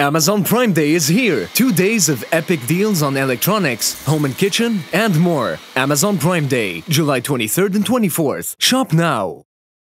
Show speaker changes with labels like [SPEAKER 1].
[SPEAKER 1] Amazon Prime Day is here. Two days of epic deals on electronics, home and kitchen, and more. Amazon Prime Day, July 23rd and 24th. Shop now.